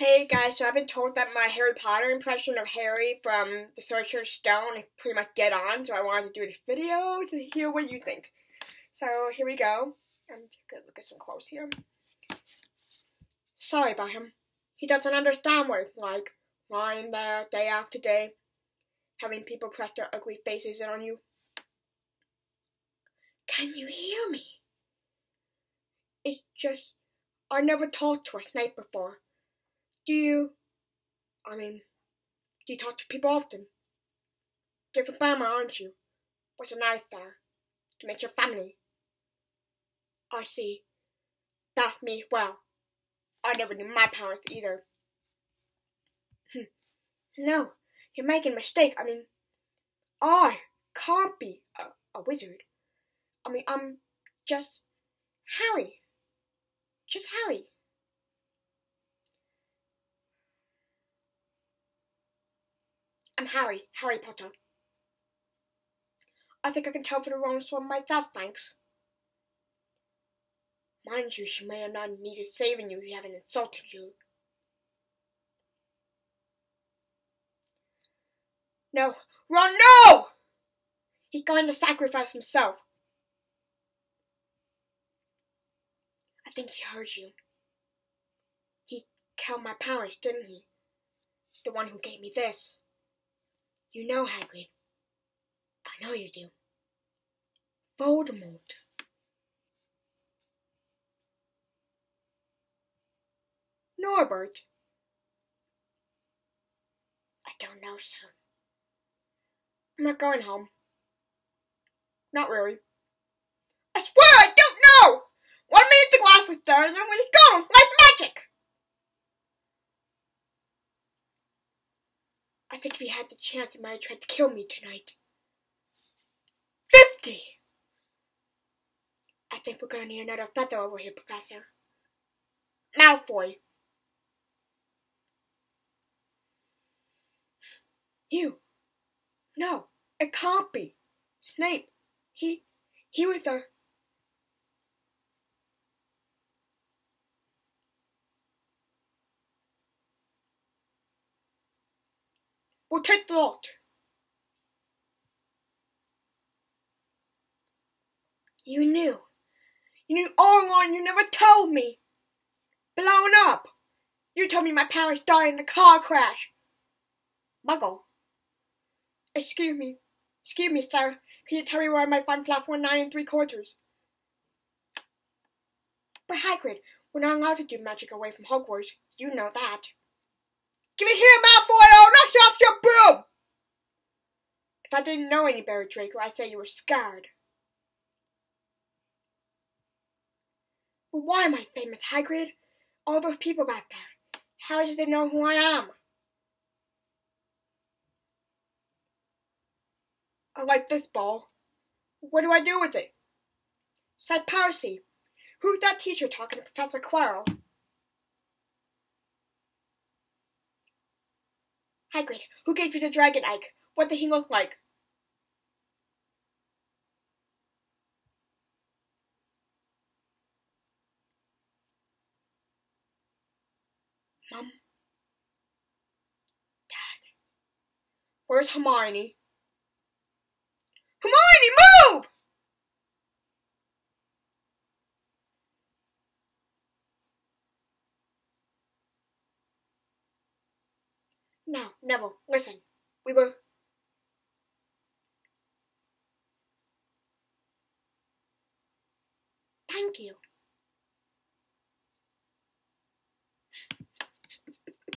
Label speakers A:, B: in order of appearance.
A: Hey guys, so I've been told that my Harry Potter impression of Harry from The Sorcerer's Stone is pretty much dead on, so I wanted to do this video to hear what you think. So here we go. I'm gonna look at some quotes here. Sorry about him. He doesn't understand what it's like, lying there day after day, having people press their ugly faces in on you. Can you hear me? It's just, I never talked to a snake before. Do you, I mean, do you talk to people often? You're from Burma, aren't you? What's a nice there? To make your family. I see. That me well. I never knew my parents either. Hmm. no, you're making a mistake. I mean, I can't be a, a wizard. I mean, I'm just Harry. Just Harry. I'm Harry, Harry Potter. I think I can tell for the wrong one myself, thanks. Mind you, she may have not needed saving you if you haven't insulted you. No, Ron, no! He's going to sacrifice himself. I think he heard you. He killed my parents, didn't he? The one who gave me this. You know, Hagrid. I know you do. Voldemort. Norbert. I don't know, son. I'm not going home. Not really. I swear I don't know! One minute the glass was there, and then when it's gone, like magic! Think if he had the chance, he might have tried to kill me tonight. Fifty! I think we're gonna need another feather over here, Professor. Malfoy. You. No, it can't be. Snape. He, he was the... The lot. You knew. You knew all along you never told me. Blown up. You told me my parents died in a car crash. Muggle. Excuse me. Excuse me, sir. Can you tell me where I might find one nine and three quarters? But Hagrid, we're not allowed to do magic away from Hogwarts. You know that. Give it here, Malfoy! Off your broom! If I didn't know any better, Draco, I'd say you were scared. But why am I famous, Hagrid? All those people back there. How did they know who I am? I like this ball. What do I do with it? Said Percy. Who's that teacher talking to Professor Quirrell? Hagrid, who gave you the dragon egg? What did he look like? Mom? Dad? Where's? Hermione, No, Neville, listen. We were.